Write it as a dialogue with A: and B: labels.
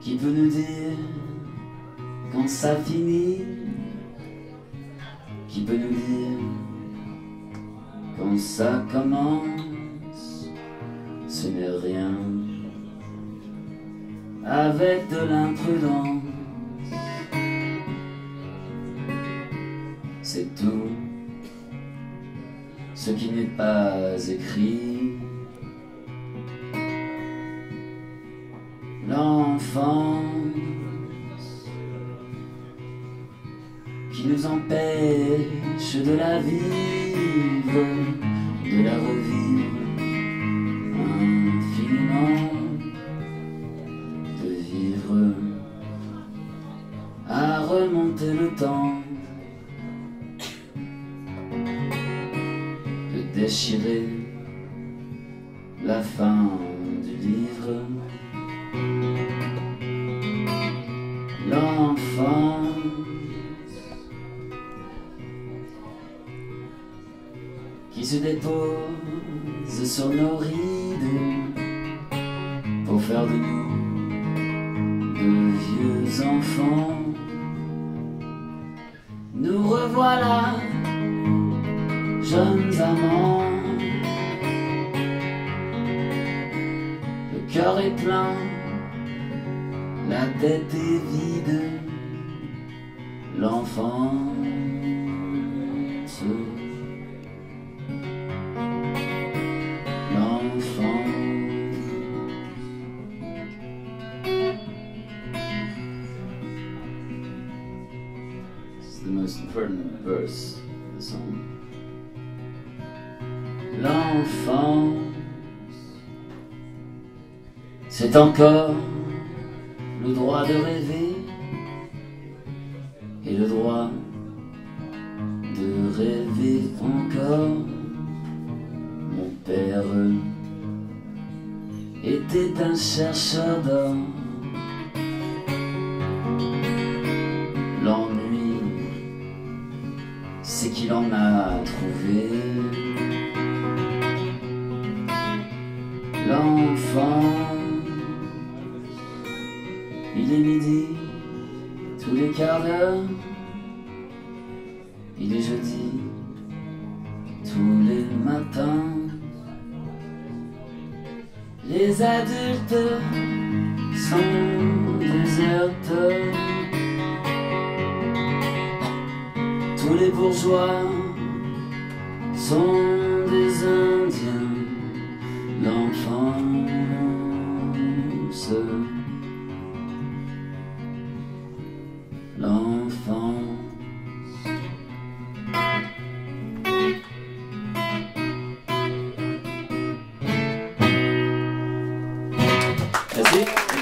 A: qui peut nous dire quand ça finit, qui peut nous dire quand ça commence, ce n'est rien avec de l'imprudence. C'est tout ce qui n'est pas écrit. L'enfance qui nous empêche de la vivre, de la revivre infiniment, de vivre à remonter le temps. déchirer la fin du livre. Qui se dépose sur nos rides pour faire de nous de vieux enfants. Nous revoilà jeunes amants. Le cœur est plein, la tête est vide. L'enfant. L'enfance. C'est encore le droit de rêver et le droit de rêver encore. Mon père était un chercheur d'or. C'est qu'il en a trouvé. l'enfant. Il est midi, tous les quarts d'heure. Il est jeudi, tous les matins. Les adultes sont déserteurs. Tous les bourgeois sont des Indiens l'enfance. L'enfance. Merci.